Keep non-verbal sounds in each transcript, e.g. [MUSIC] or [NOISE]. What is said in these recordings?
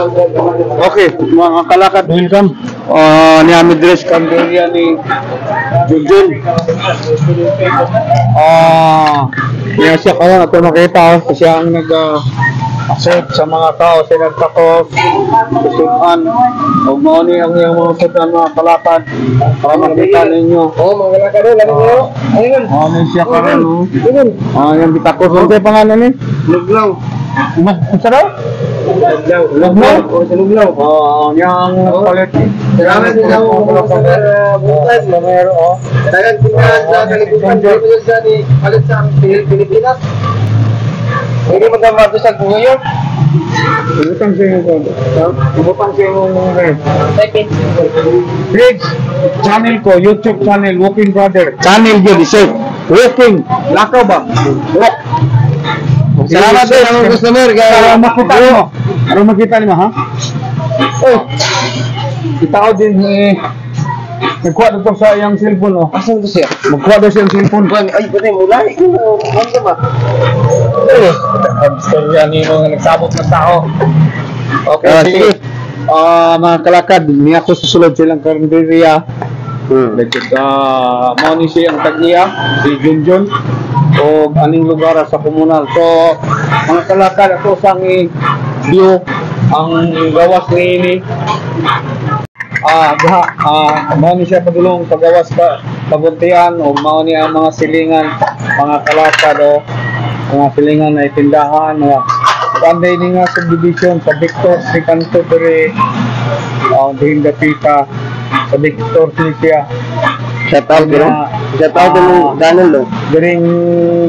Okay, mga kalakad, welcome. Uh, ni Amidres Cambodia ni Junjun. Ah, uh, siya kayo na makita oh, siya ang nag uh, accept sa mga tao sa nagtakos, kusunan, o mauni ang iyong mga sudan mga kalakad para makita ninyo. Oh, mga kalakad, oh, lalo ko. Ayun. Ano siya karon no? Ayun. Ah, yung bitakos. Ano tayo pangalan ni? Luglaw. Mas, sa daw? Luglaw. Luglaw? Oh, sa Luglaw. Oo, yung palit. Salamat din ako mga sir Bukas. Pero, oh. Dagan tingnan sa kalibutan dito sa ni palit sa Pilipinas. Hindi mo tama ito sa ngayon. Ibutang sa inyo ko. Ibutang sa inyo mga. Type Page, channel ko, YouTube channel, Walking Brother. Channel yun, isip. Walking. Lakaw ba? Walk. Salamat din ang mga customer. Para makita mo. Para makita niyo, ha? Oh. Kita ko din eh. Nagkuha dito sa iyang cellphone, oh. Asan ito siya? Magkuha daw siya ang cellphone. Ay, pwede mo lang. Ano ba? Abstorya ni mga nagsabot na tao. Okay, Ah, sige. Ah, mga kalakad, niya ako susunod silang karinderya. Hmm. Ah, mao ni siya ang tagiya, si Junjun. O aning lugar sa komunal. So, mga kalakad, ako sang i-view ang gawas ni ini. Ah, gaha, ah, mao siya padulong pagawas pa pabuntian o mao ni ang mga silingan, mga kalakad o mga silingan na itindahan mga Panday ni nga subdivision sa Victor si Pere uh, Dihin Dapita sa Victor Silvia Shout out, bro. Shout out mo, Daniel, no? Diring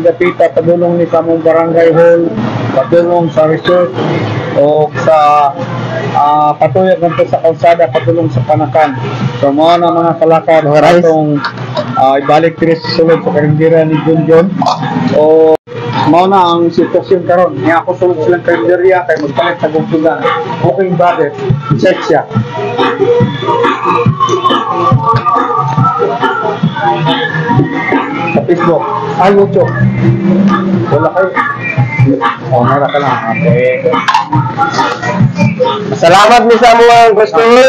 Dapita padulong ni Kamong Barangay Hall padulong sa resort o sa uh, patuyag nito sa kalsada padulong sa Panakan. So mga na mga kalakad Alright. atong uh, ibalik diri sa sulod sa karindira ni Junjun. O mao na ang sitwasyon karon. Niya ako sulod silang karinderya kay magpalit sa gugtugan booking budget check siya sa Facebook ay YouTube wala kayo oh meron ka lang okay Salamat mi sa mga customer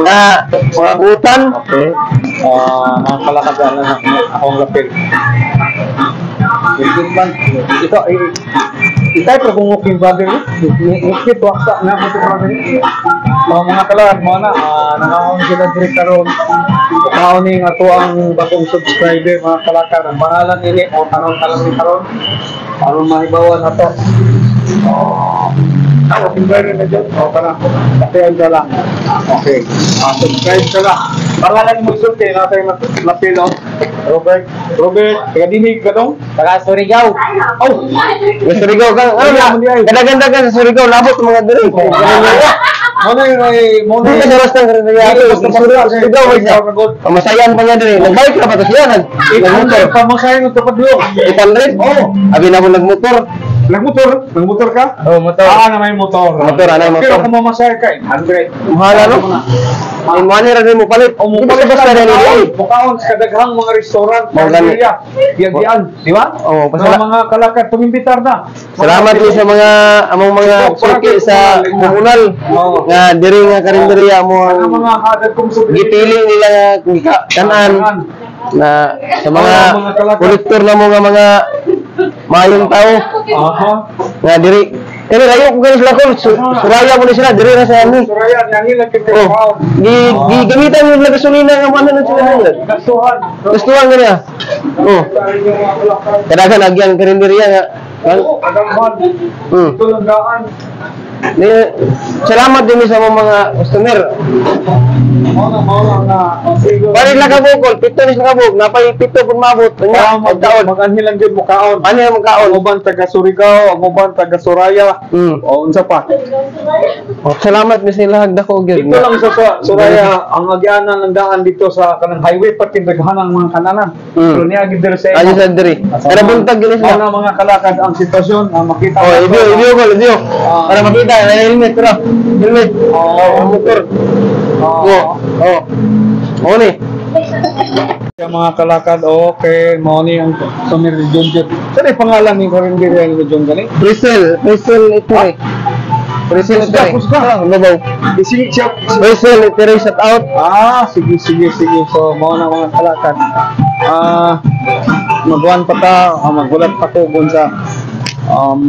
na mga butan. Okay. Ah, mga kalakadan na akong lapil. Good man. Ito ito ay kung walking brother. Ikit waksa na ako sa brother. Mga mga kalakad mo na ah, nangaon sila diri karon. Kaon ni nga to ang bagong subscriber mga kalakad. Ang pangalan nili o tanong tanong ni karon. Aron mahibawan na to. Oh. Ako, subscriber na dyan. O, para. Kasi ka lang. Okay. Ah, subscribe ka lang. Pangalan mo isulti, nasa yung napilo. Robert. Robert, taga dinig ka dong? Taga Surigao. Oh! Sa Surigao ka. Ano na? Ganda-ganda ka sa Surigao. Labot mga diri. Muna yung ay, muna ka daras ng Surigao. Sa Surigao. Surigao. Pamasayan pa niya diri. Nagbalik na ba ito siya? Nag- Nagmotor. Pamasahin ng tapadlo. 800? Oo. Abi na mo nagmotor. Nagmotor? Nagmotor ka? Oh, motor. Ah, na may motor. Motor, ano yung Pero motor? kung mamasaya ka, 100. Mahal ano? Ay, money ra din mo palit. O mo ka basta rin ni. mukaon sa kadaghang mga restaurant, Mga pizzeria, diyan di ba? Oo, Mga pasala- mga kalakad, tumimbitar na. Salamat din sa mga among mga suki sa komunal Oo. nga diri nga karinderya mo Ang mga hadad kong subli. gipili nila nga kanan na sa mga kolektor na mo nga mga mayong tao Aha. nga diri. Kani layo ko kani sila ko Su- suraya mo ni sila diri na sa ani Suraya, yang ilang kita oh gi gi gamitan mo na gasolina nga mo na sila nila Gastuhan. gustuhan gani ah oh. Kadagan agyan karinderya nga nga- Oo, kadanghan. hmm. Tulungaan. Ni, salamat din sa mga customer. Mauna na. Na kabukol, pito ni sa kabuk, napay pito pun mabot. Kaya Nya, mag taon. mag-anhilang din mukaon. Ano yung magkaon? Ang uban taga Surigao, ang uban taga Suraya. Hmm. O, unsa pa? Oh, salamat ni sila hagda ko gyud. Dito lang sa Su- Suraya, ang agyanan ng daan dito sa kanang highway pati daghanang mga kananan. Hmm. Pero niya gid diri sa Ano imo. sa diri? Kada buntag Mao sila. na mga kalakad ang sitwasyon ang makita Oh, ibyo ko, ibyo. Ah. Para makita, na helmet pero. Helmet. Oo. Oh, motor. Oo. Oh, oh. Oh ni. Yung mga kalakad, okay, mo ni ang sumir. Saan yung pangalan ni Corinne Guerrero ni Junjun gani? Crystal, Crystal ito eh. Rizal Pusga, Itiri. pusga. Babaw. Isingit siya. Rizal Itiri, shout out. Ah, sige, sige, sige. So, mga na mga kalakad. Ah, magwan pa ta, ah, magulat pa ko sa um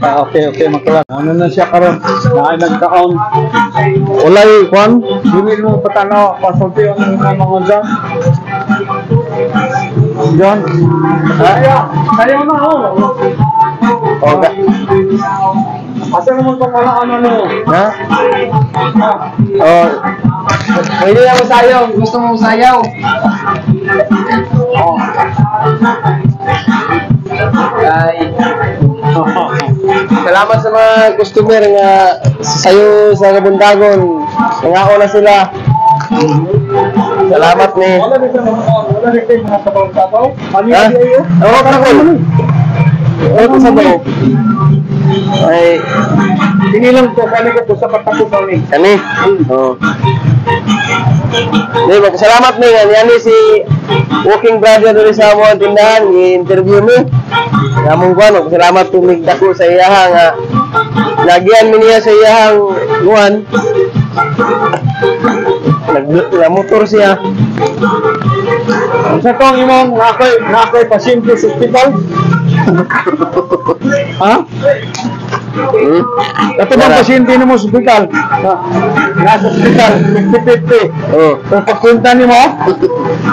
ah, okay, okay, makalat. Ano na siya karon? Na nagkaon. Ulay kwan, dili mo patanaw pasulti ang mga mga dyan. John. Kaya, kaya na ako. Oh, ga- Asa naman pang wala ano no? ha? Ah, Oh. Pwede na mo sayaw. Gusto mo sayaw? oh. Ay. [LAUGHS] Salamat sa mga customer nga sayo sa Kabundagon. Nangako na sila. Salamat ni. Wala sa mga sabaw-sabaw. Ano yun yun? Oo, para ko. Oo, sa bawo. Ay, Tinilang ko kani ko to sa patapos ni. kani. Oo. Di, magsalamat ni. Yan ni si Walking Brother dito sa mga tindahan. I-interview ni. Nga mong kuhan, magsalamat tumig dako sa iyaha nga. Lagyan mi niya sa iyahang kuhan. Nag na motor siya. Sa tong imong nakoy nakoy pasyente sa hospital. ha? Hmm? Kato bang pasyente ni mo sa hospital? Nasa hospital, 50-50. Oh, So pagpunta ni mo,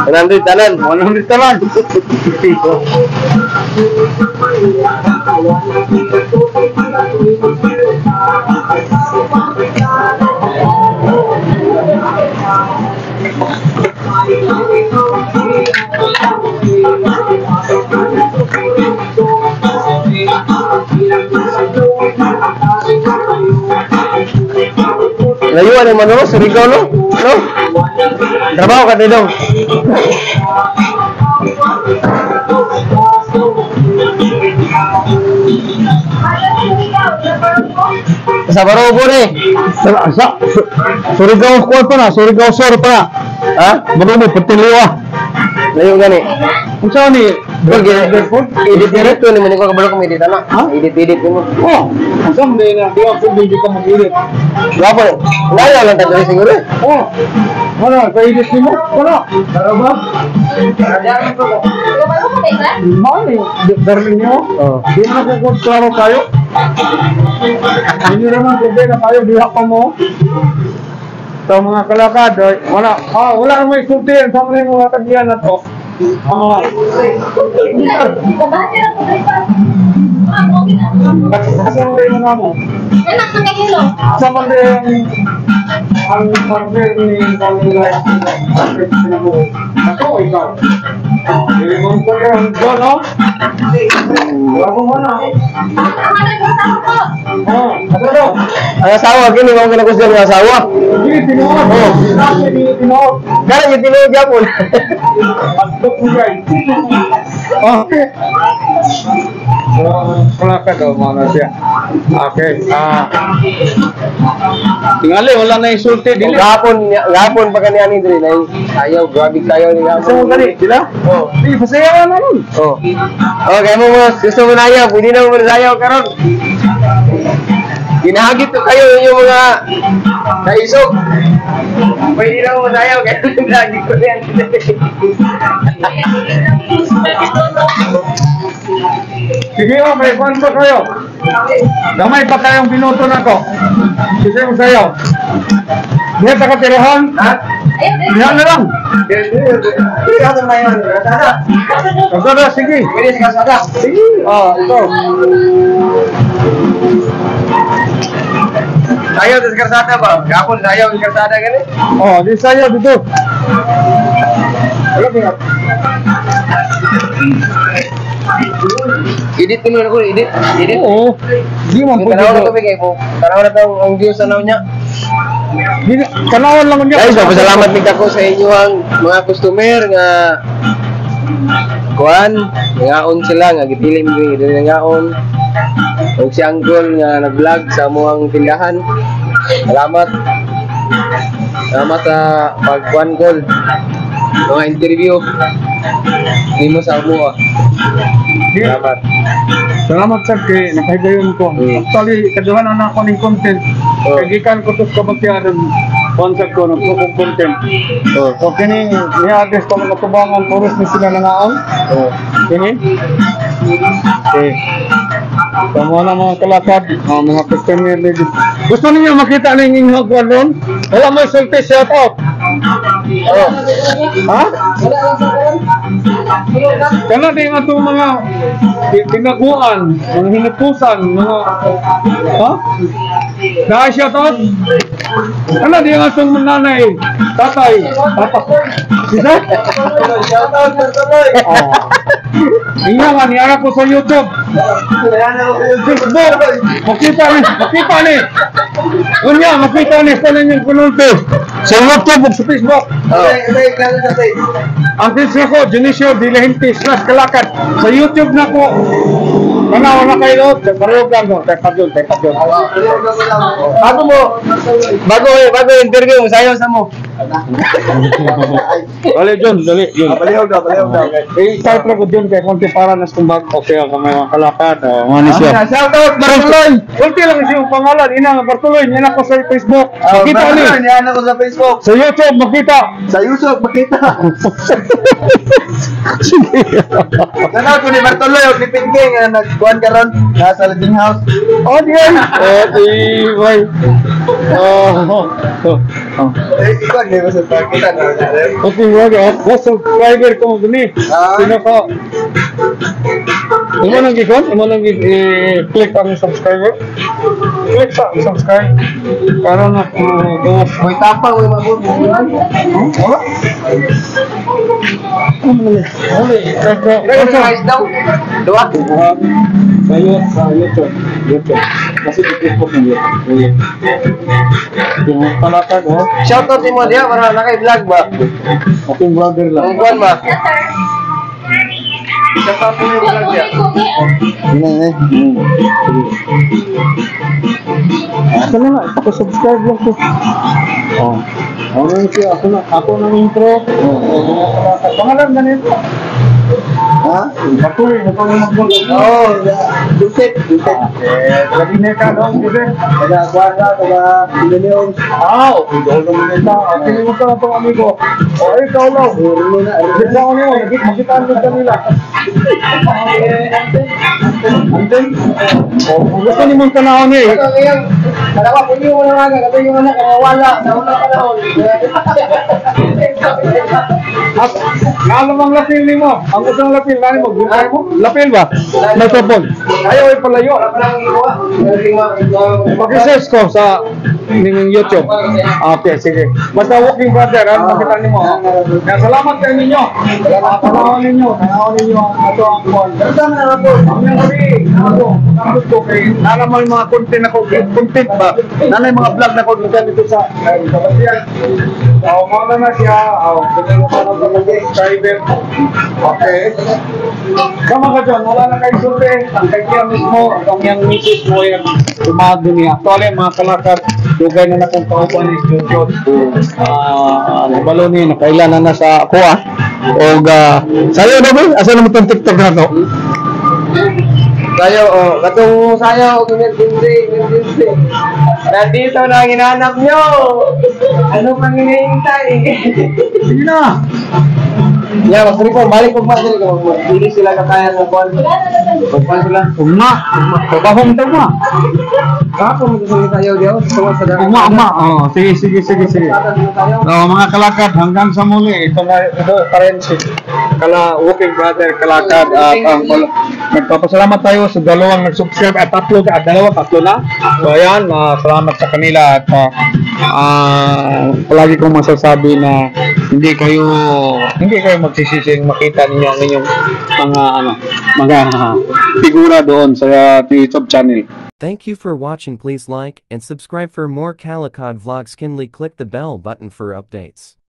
100 tanan. 100 talan. [LAUGHS] Layuan yung manuro, Surigao, no? No? Trabaho ka dito. Sa Barobo ni. Sa, sa, Surigao Squad pa na, Surigao Sur pa. Ha? Mo, patiliwa. Layo gani. Kung saan ni, Bro, edit-edit to ni mo ni ko kabalo ko edit ana. Ha? Edit-edit mo. Oh, kung saan di na, di ako hindi ka mag-edit. Gapo. Layo lang tayo siguro. eh. Oh, ano, pa-edit mo? Wala. Tara ba? Mali, darling niyo. Oh. Di na ko klaro tayo. Hindi naman problema tayo, diha pa mo. So mga kalakad, wala, ah, wala naman isulti yan sa mga mga kagyan na to. Ah, kasi mo rin na mo. Sa mga ang partner ni Manila Ako, ikaw. Ilimon ko yan. Doon, no? Wala mo na. Oh, daw. Ang asawa kini mo kana kusgan nga asawa. Hindi, tinuod. Oh, hindi, tinuod. Kana yung tinuod guys. Oh. Ka daw, mana siya. Okay. Ah. Tingali, wala na isulti. Dili. Gapon gapon pa kani ani diri nay. Ayaw, grabe kayo ni Gusto mo gapon. gani? Sila? Oh. Di, pasayawan na nun. Oh. Okay mo mo gusto mo na ayaw, pwede na mo sayaw karon. Ginahagit ko kayo yung mga kaisog. Pwede na yan. Sige, okay. Kuhan ba kayo? Damay pa kayong binuto na ko. Sige mo sa'yo. Diyan ka katirahan? Ha? Diyan na lang. Sa. Kasada. Sige. Sa. Sige. Ah, ito. Sayaw sa kasada ba? Gapon sayaw sa kasada gani? Oh, di saya dito. Alam mo Edit ko na ako, edit. Edit. Oo. Di man po Tanaw na dito. kami kay po. Tanaw na tayo ang views sa naw niya. Di tanawan lang niya. Guys, pasalamat mig ako sa inyo ang mga customer nga kuan, ngaon sila nga gipili mi dili ngaon. Og si Uncle nga nag-vlog sa amuang tindahan. Salamat. Salamat sa pagkuan call. Mga interview. Nimo sa amo. ah. Salamat. Salamat sa kay nakahigayon ko. Mm. Actually, kaduhan na ako ng content. Oh. Kagikan ko to kabakyaran. Concept ko, nagpukong content. Oh. So, kini, niya-address ko mga tubangan, puros ni sila nangaon. Oh. Kini? Okay. So, mga na mga kalakad, mga mga customer ladies. Gusto niyo makita ng inyong doon? Wala mo sulti, shout out. Oh. Ha? Kana di nga itong mga ti- tinaguan, mga hinutusan, mga... Ha? Dahil shout out? Kana di nga itong nanay, tatay, papa. Sisa? Shoutout nga, niyara ko sa YouTube. Facebook, makita ni, makita ni. Unya, makita ni sa ninyong kunulto. Sa YouTube sa Facebook. Oh. Ang tips ko, Junicio Dilehinti slash Kalakad. Sa YouTube na ko. Kayo, sa parehog lang ko. Tepa yun, tepa yun. Bago mo, bago bago interview mo, sayo sa mo. [LAUGHS] Dali, John, dali. Yun. Balihog daw, balihog daw. Eh, start na ko dyan kay konti para na stumbag. Okay, ako mga kalakad. Oh, mga ni siya. Shoutout, Bartuloy! Kunti lang siyang pangalan. Ina nga, Bartuloy. Yan ako sa Facebook. Makita ni. Yan ako sa Facebook. Sa YouTube, makita. Sa YouTube, makita. [LAUGHS] Nanaw ko ni Bartoloy o ni Pinking na nagkuhan ka ron. Nasa Lating House. Oh, diyan. Oh, di, boy. Oh, [LAUGHS] oh. Oh. Eh, ikaw, hindi mo sa pagkita na. Okay, wag. Oh, subscriber ko gani. Ah. Sino ko? Imo nang gikon? Imo nang gi- i-click ang subscriber? Click sa subscribe. Para na ko gawas. May tapang, may mabot. Oh? Uli. Uli. Guys, daw. Dua. Ah, Sa YouTube, sa YouTube. Kasi ng YouTube. Ayan. Yung palakad, oh. Shoutout mo dia para naka-vlog ba? Ating vlogger Ang lang. kuhan ba? Shoutout mo yung vlog dia. Hindi, hindi. Ako na nga, ako subscribe lang ko. Oh. Ano yun siya, ako na, ako na intro. Oh. Pangalan ganito. Ha? Ako eh, ako na mag-vlog. Oo. Dusit. Eh, lagi na ka doon, kasi. Taga Guarda, taga. Ah, okay, doon naman nito. Tingin mo sa itong amigo. O, oh, ikaw lang. Puro na. Kita ko niyo, nagkit makitaan ko kanila. Andun. Oh, kung gusto ni tanawin niya eh. Dalawa po yung mga nga, kasi yung anak wala sa unang panahon. At, nalamang lapil ni mo. Ang usang lapil, nani mo, gunay mo? Lapil ba? Microphone. Ayaw ay palayo. Wala pa lang iwa. Lima, Mag-research ko sa ning YouTube. Okay, sige. Basta walking brother, ano makita niyo mo. Kaya salamat kayo ninyo. Tanawan ninyo, tanawan ninyo ang ato ang kuwan. Pero saan na po? Ang yung gabi, ako, ang gusto kay, nalaman mga content ako, content ba? Nanay mga vlog na dito dito sa, sa Basian. So, mga na siya, oh, ganyan mo ng subscriber. Okay. Sama ka dyan, wala na kayo sulte. Ang kanya mismo, ang yung misis mo yan, tumago niya. Actually, mga kalakad, dugay na na kung kaupan ni Studio. Ah, nabalo ni, nakailan na na sa ako ah. O, sayo na ba? Asa naman itong TikTok na to? Sayo, oh, katong sayo, emergency, emergency. Nandito na ang hinahanap nyo. Ano pang hinihintay? Sige na. Yeah, mas ko, balik ko pa sila hindi sila kakaya ng kwan. Pagpan sila. Uma. Babahong daw ma. Kapon mo gusto sayo diyo. Uma, uma. Oh, sige, sige, sige, sige. Tayo. Oh, mga kalakad, hanggang sa muli. Ito na, ito pa rin si Kala Walking Brother Kalakad. At ang nagpapasalamat tayo sa dalawang nag-subscribe at tatlo, at dalawa, tatlo na. So, ayan, ah, salamat sa kanila at ah, ah, palagi kong masasabi na hindi kayo hindi kayo magsisising makita ninyo ang inyong mga ano mga figura doon sa YouTube channel. Thank you for watching please like and subscribe for more Calicod vlogs kindly click the bell button for updates.